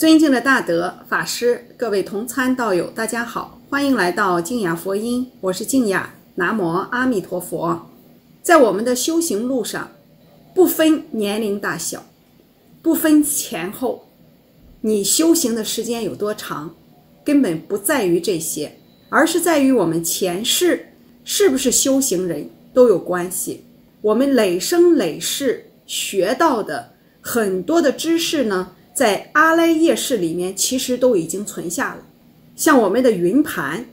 尊敬的大德法师，各位同参道友，大家好，欢迎来到静雅佛音，我是静雅，南无阿弥陀佛。在我们的修行路上，不分年龄大小，不分前后，你修行的时间有多长，根本不在于这些，而是在于我们前世是不是修行人都有关系。我们累生累世学到的很多的知识呢？在阿赖耶识里面，其实都已经存下了，像我们的云盘，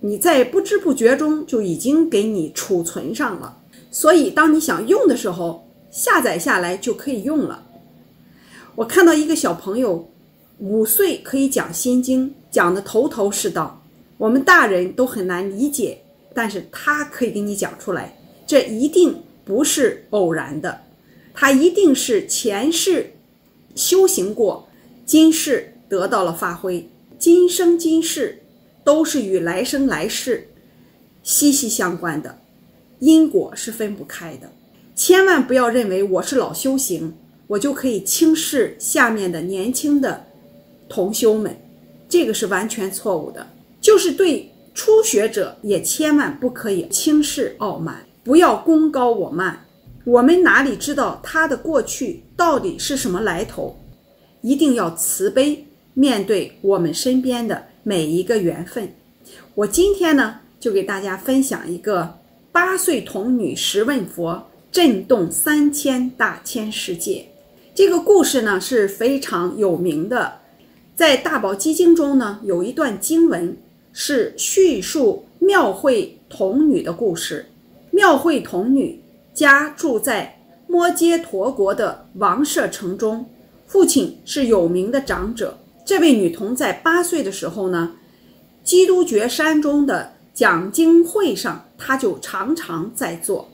你在不知不觉中就已经给你储存上了。所以，当你想用的时候，下载下来就可以用了。我看到一个小朋友，五岁可以讲心经，讲的头头是道，我们大人都很难理解，但是他可以给你讲出来，这一定不是偶然的，他一定是前世。修行过，今世得到了发挥，今生今世都是与来生来世息息相关的，因果是分不开的。千万不要认为我是老修行，我就可以轻视下面的年轻的同修们，这个是完全错误的。就是对初学者也千万不可以轻视傲慢，不要功高我慢。我们哪里知道他的过去到底是什么来头？一定要慈悲面对我们身边的每一个缘分。我今天呢，就给大家分享一个八岁童女十问佛，震动三千大千世界。这个故事呢是非常有名的，在大宝积经中呢有一段经文是叙述妙慧童女的故事。妙慧童女。家住在摩揭陀国的王舍城中，父亲是有名的长者。这位女童在八岁的时候呢，基督觉山中的讲经会上，她就常常在做。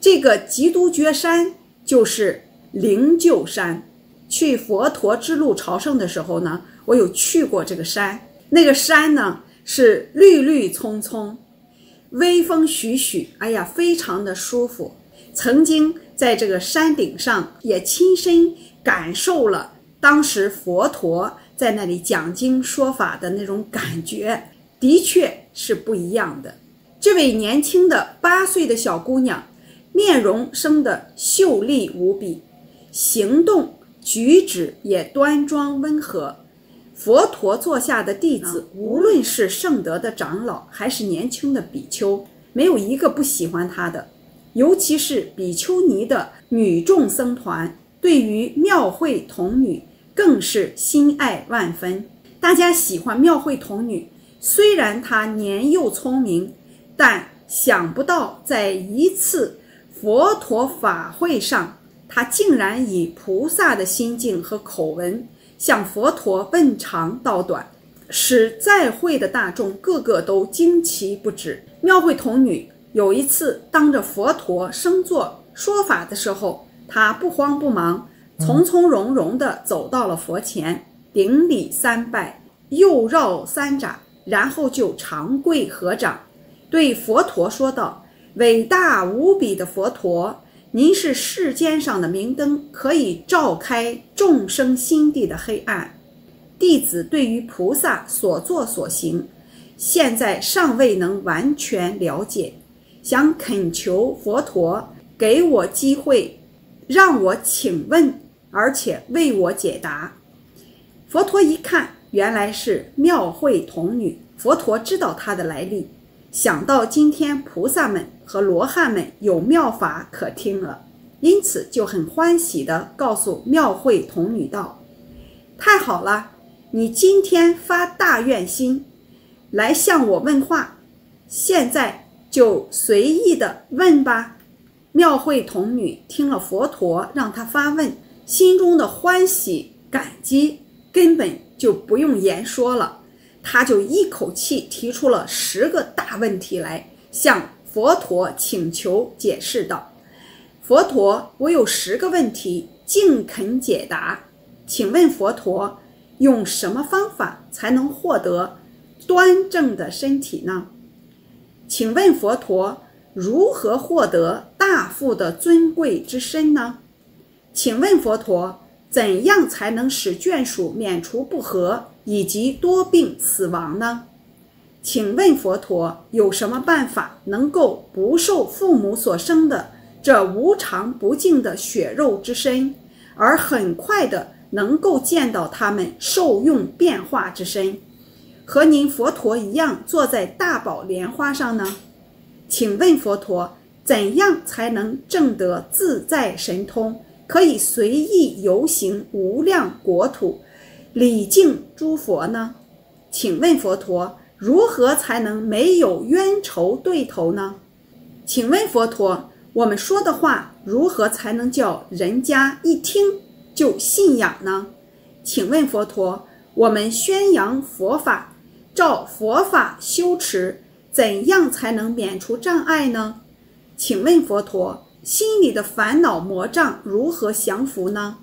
这个基督觉山就是灵鹫山。去佛陀之路朝圣的时候呢，我有去过这个山。那个山呢是绿绿葱葱。微风徐徐，哎呀，非常的舒服。曾经在这个山顶上也亲身感受了当时佛陀在那里讲经说法的那种感觉，的确是不一样的。这位年轻的八岁的小姑娘，面容生得秀丽无比，行动举止也端庄温和。佛陀座下的弟子，无论是圣德的长老，还是年轻的比丘，没有一个不喜欢他的。尤其是比丘尼的女众僧团，对于庙会童女更是心爱万分。大家喜欢庙会童女，虽然她年幼聪明，但想不到在一次佛陀法会上，她竟然以菩萨的心境和口吻。向佛陀问长道短，使在会的大众个个都惊奇不止。庙会童女有一次当着佛陀升座说法的时候，他不慌不忙，从从容容地走到了佛前，顶礼三拜，又绕三匝，然后就长跪合掌，对佛陀说道：“伟大无比的佛陀。”您是世间上的明灯，可以照开众生心地的黑暗。弟子对于菩萨所作所行，现在尚未能完全了解，想恳求佛陀给我机会，让我请问，而且为我解答。佛陀一看，原来是妙慧童女。佛陀知道她的来历。想到今天菩萨们和罗汉们有妙法可听了，因此就很欢喜地告诉妙慧童女道：“太好了，你今天发大愿心来向我问话，现在就随意的问吧。”妙慧童女听了佛陀让她发问，心中的欢喜感激根本就不用言说了。他就一口气提出了十个大问题来向佛陀请求解释道：“佛陀，我有十个问题，尽肯解答。请问佛陀，用什么方法才能获得端正的身体呢？请问佛陀，如何获得大富的尊贵之身呢？请问佛陀，怎样才能使眷属免除不和以及多病死亡呢？请问佛陀有什么办法能够不受父母所生的这无常不净的血肉之身，而很快的能够见到他们受用变化之身，和您佛陀一样坐在大宝莲花上呢？请问佛陀，怎样才能证得自在神通，可以随意游行无量国土，礼敬诸佛呢？请问佛陀，如何才能没有冤仇对头呢？请问佛陀，我们说的话如何才能叫人家一听就信仰呢？请问佛陀，我们宣扬佛法，照佛法修持。怎样才能免除障碍呢？请问佛陀，心里的烦恼魔障如何降服呢？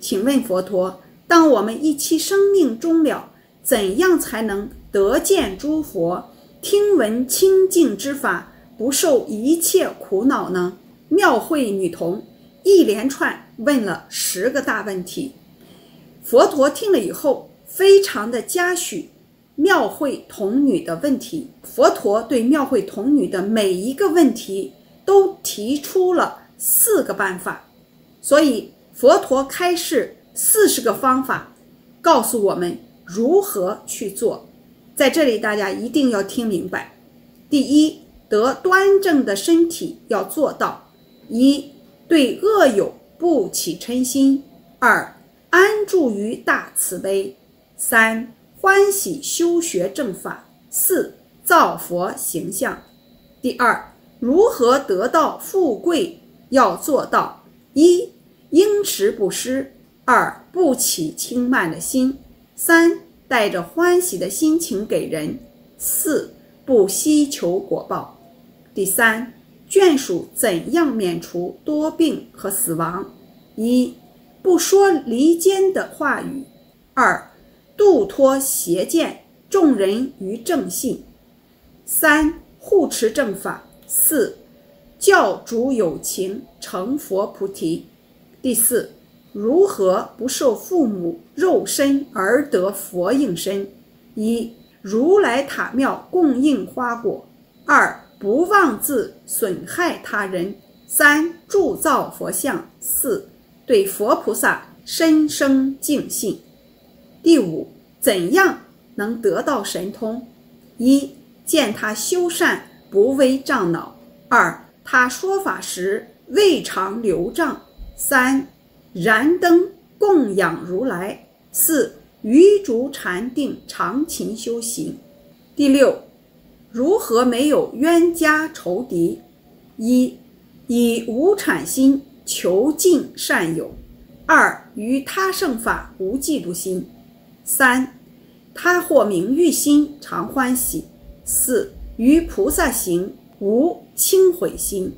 请问佛陀，当我们一期生命终了，怎样才能得见诸佛，听闻清净之法，不受一切苦恼呢？妙慧女童一连串问了十个大问题，佛陀听了以后，非常的嘉许。庙会童女的问题，佛陀对庙会童女的每一个问题都提出了四个办法，所以佛陀开示四十个方法，告诉我们如何去做。在这里，大家一定要听明白：第一，得端正的身体要做到；一，对恶友不起嗔心；二，安住于大慈悲；三。欢喜修学正法，四造佛形象。第二，如何得到富贵？要做到：一，应时不失；二，不起轻慢的心；三，带着欢喜的心情给人；四，不希求果报。第三，眷属怎样免除多病和死亡？一，不说离间的话语；二。度脱邪见，众人于正信；三护持正法；四教主有情，成佛菩提。第四，如何不受父母肉身而得佛应身？一如来塔庙供应花果；二不妄自损害他人；三铸造佛像；四对佛菩萨深生敬信。第五，怎样能得到神通？一见他修善不为障恼；二他说法时未尝流障；三燃灯供养如来；四余竹禅定常勤修行。第六，如何没有冤家仇敌？一以无产心求尽善友；二于他胜法无嫉妒心。三，他或名誉心常欢喜；四，于菩萨行无轻毁心。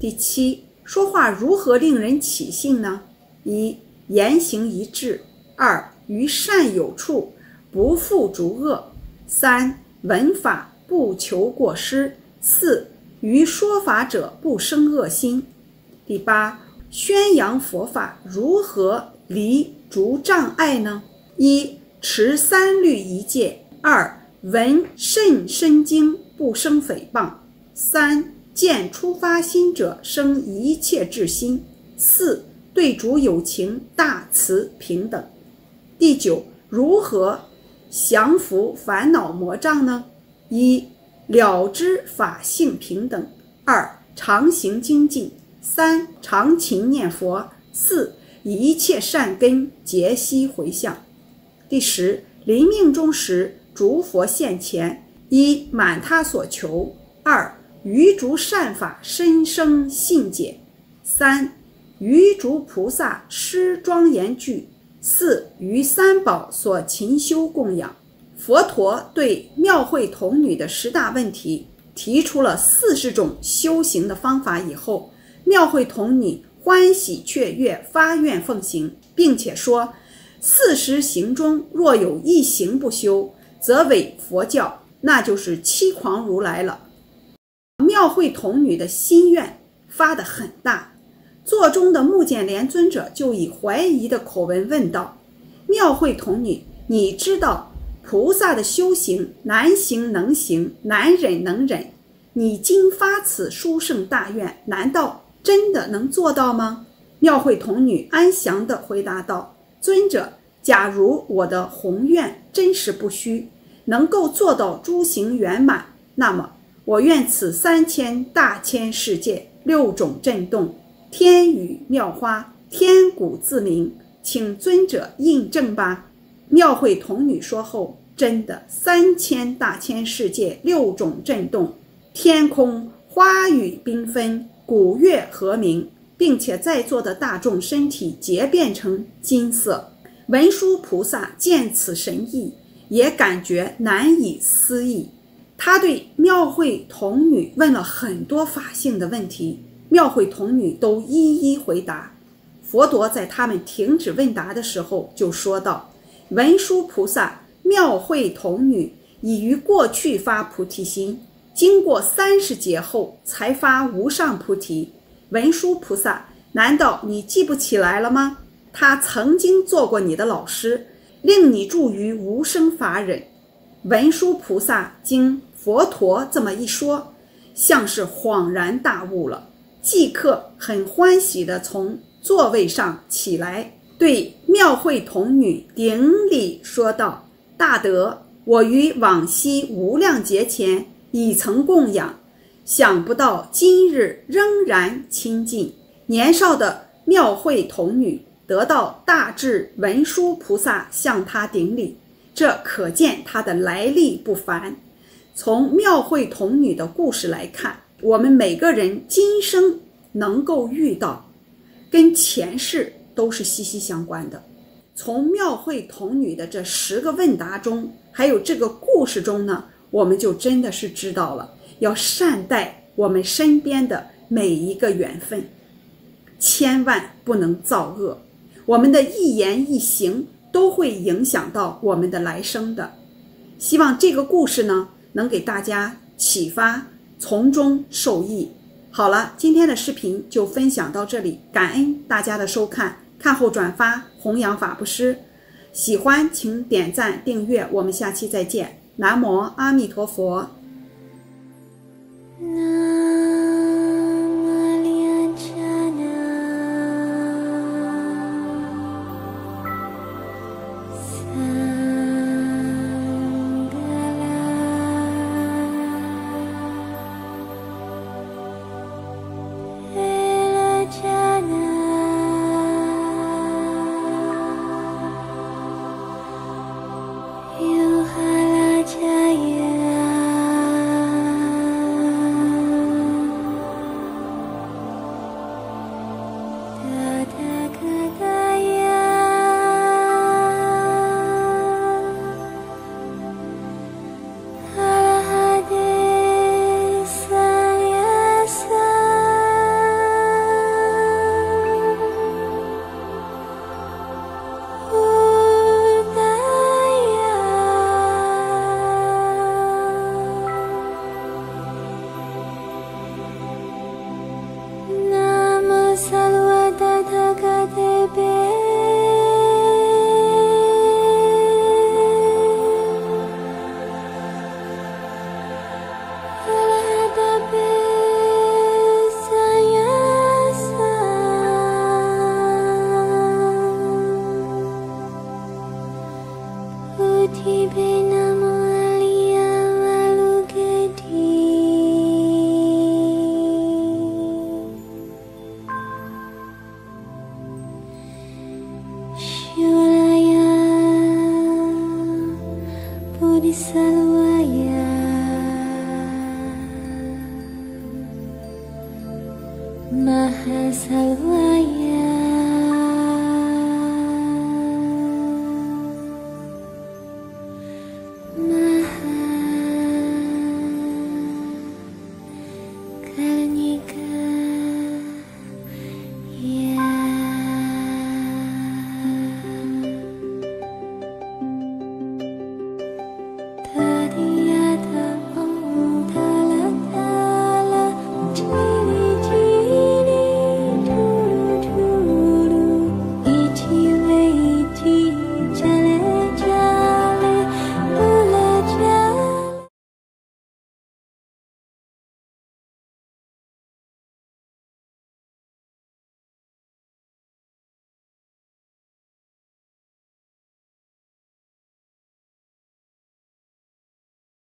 第七，说话如何令人起信呢？一，言行一致；二，于善有处不负逐恶；三，闻法不求过失；四，于说法者不生恶心。第八，宣扬佛法如何离逐障碍呢？一持三律一戒，二闻甚深经不生诽谤，三见出发心者生一切智心，四对主有情大慈平等。第九，如何降服烦恼魔障呢？一了知法性平等，二常行精进，三常勤念佛，四一切善根结悉回向。第十，临命终时，诸佛现前：一满他所求；二余诸善法深生信解；三余诸菩萨施庄严具；四于三宝所勤修供养。佛陀对庙会童女的十大问题提出了四十种修行的方法以后，庙会童女欢喜雀跃，发愿奉行，并且说。四时行中若有一行不修，则违佛教，那就是欺狂如来了。庙会童女的心愿发得很大，座中的目犍连尊者就以怀疑的口吻问道：“庙会童女，你知道菩萨的修行难行能行，难忍能忍？你今发此殊胜大愿，难道真的能做到吗？”庙会童女安详地回答道：“尊者，假如我的宏愿真实不虚，能够做到诸行圆满，那么我愿此三千大千世界六种震动，天雨妙花，天鼓自鸣，请尊者印证吧。”庙会童女说后，真的三千大千世界六种震动，天空花雨缤纷，鼓乐和鸣。并且在座的大众身体皆变成金色。文殊菩萨见此神意，也感觉难以思议。他对庙会童女问了很多法性的问题，庙会童女都一一回答。佛陀在他们停止问答的时候，就说道：“文殊菩萨，庙会童女已于过去发菩提心，经过三十劫后才发无上菩提。”文殊菩萨，难道你记不起来了吗？他曾经做过你的老师，令你住于无生法忍。文殊菩萨经佛陀这么一说，像是恍然大悟了，即刻很欢喜地从座位上起来，对庙会童女顶礼说道：“大德，我于往昔无量劫前已曾供养。”想不到今日仍然清净。年少的庙会童女得到大智文殊菩萨向她顶礼，这可见她的来历不凡。从庙会童女的故事来看，我们每个人今生能够遇到，跟前世都是息息相关的。从庙会童女的这十个问答中，还有这个故事中呢，我们就真的是知道了。要善待我们身边的每一个缘分，千万不能造恶。我们的一言一行都会影响到我们的来生的。希望这个故事呢，能给大家启发，从中受益。好了，今天的视频就分享到这里，感恩大家的收看，看后转发，弘扬法布施。喜欢请点赞订阅，我们下期再见。南无阿弥陀佛。那 Maha